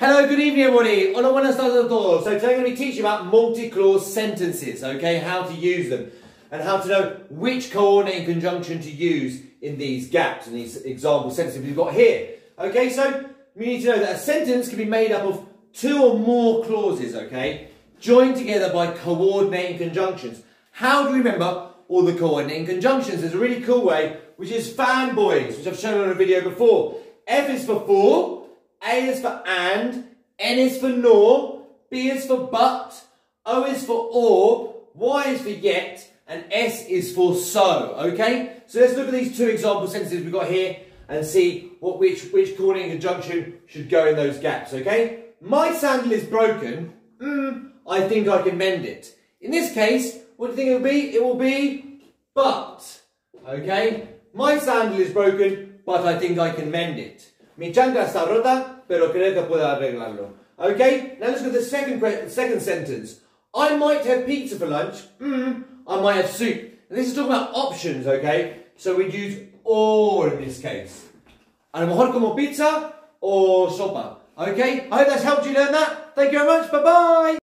Hello, good evening everybody. Hola, buenas tardes a todos. So today I'm going to be teaching about multi-clause sentences, okay? How to use them and how to know which coordinating conjunction to use in these gaps, in these example sentences we've got here. Okay, so we need to know that a sentence can be made up of two or more clauses, okay? Joined together by coordinating conjunctions. How do we remember all the coordinating conjunctions? There's a really cool way, which is fanboys, which I've shown on a video before. F is for for, a is for and, N is for nor, B is for but, O is for or, Y is for yet, and S is for so, okay? So let's look at these two example sentences we've got here and see what which, which coordinating conjunction should go in those gaps, okay? My sandal is broken, mm, I think I can mend it. In this case, what do you think it will be? It will be but, okay? My sandal is broken, but I think I can mend it. Mi chancla está rota, pero creo que puedo arreglarlo. Okay, now let's go to the second, second sentence. I might have pizza for lunch. Mm, I might have soup. And this is talking about options, okay? So we'd use or in this case. A lo mejor como pizza or sopa. Okay, I hope that's helped you learn that. Thank you very much. Bye-bye.